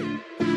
Thank